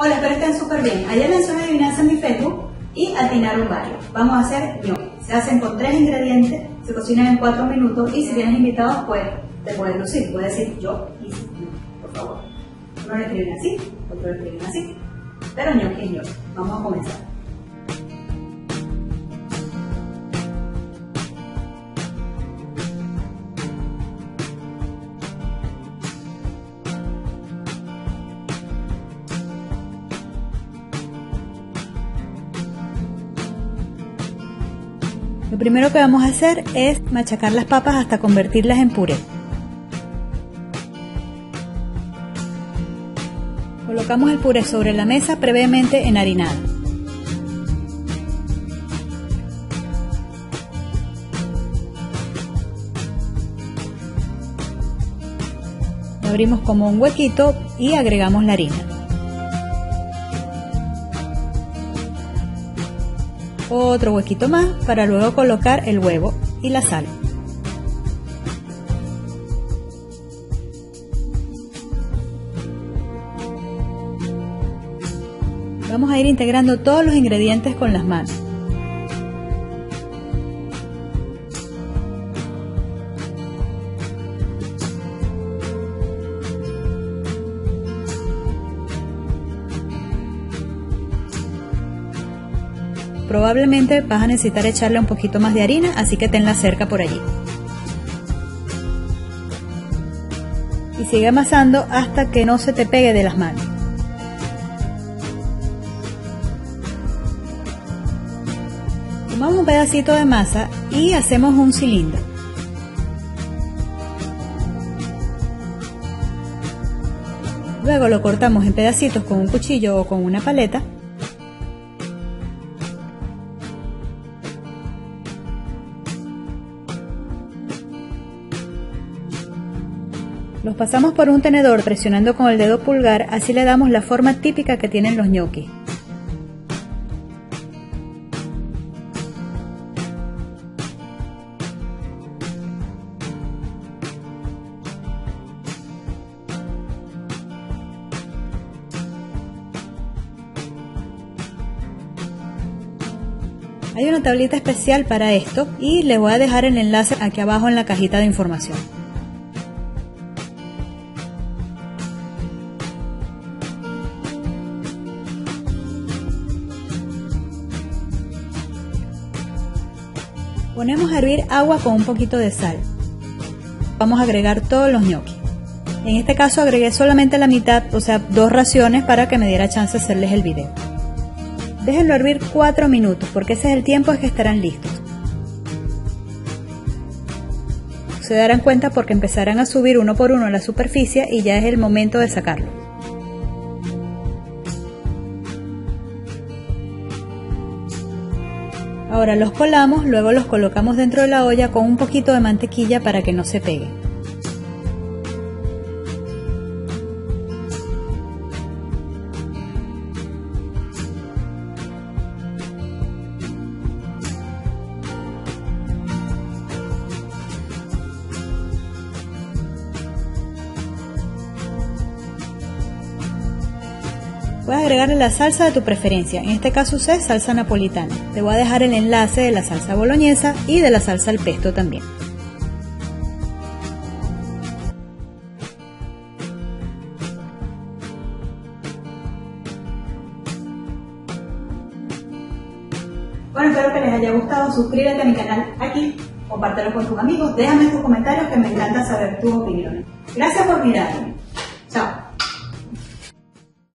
Hola, espero que estén súper bien. Ayer lancé una adivinanza en mi Facebook y atinaron varios. Vamos a hacer gnocchi. Se hacen con tres ingredientes, se cocinan en cuatro minutos y si tienes invitados, pues te puedes lucir. Puedes decir yo hice por favor. Uno lo escriben así, otro lo escriben así. Pero gnocchi es gnocchi. Vamos a comenzar. Lo primero que vamos a hacer es machacar las papas hasta convertirlas en puré. Colocamos el puré sobre la mesa previamente enharinado. abrimos como un huequito y agregamos la harina. Otro huequito más para luego colocar el huevo y la sal. Vamos a ir integrando todos los ingredientes con las manos. Probablemente vas a necesitar echarle un poquito más de harina, así que tenla cerca por allí. Y sigue amasando hasta que no se te pegue de las manos. Tomamos un pedacito de masa y hacemos un cilindro. Luego lo cortamos en pedacitos con un cuchillo o con una paleta Los pasamos por un tenedor presionando con el dedo pulgar, así le damos la forma típica que tienen los gnocchi. Hay una tablita especial para esto y les voy a dejar el enlace aquí abajo en la cajita de información. Ponemos a hervir agua con un poquito de sal. Vamos a agregar todos los gnocchi. En este caso agregué solamente la mitad, o sea, dos raciones para que me diera chance de hacerles el video. Déjenlo hervir 4 minutos porque ese es el tiempo en que estarán listos. Se darán cuenta porque empezarán a subir uno por uno a la superficie y ya es el momento de sacarlo. Ahora los colamos, luego los colocamos dentro de la olla con un poquito de mantequilla para que no se pegue. Puedes agregarle la salsa de tu preferencia, en este caso usé salsa napolitana. Te voy a dejar el enlace de la salsa boloñesa y de la salsa al pesto también. Bueno, espero que les haya gustado. Suscríbete a mi canal aquí, compártelo con tus amigos, déjame tus comentarios que me encanta saber tus opiniones. Gracias por mirarme.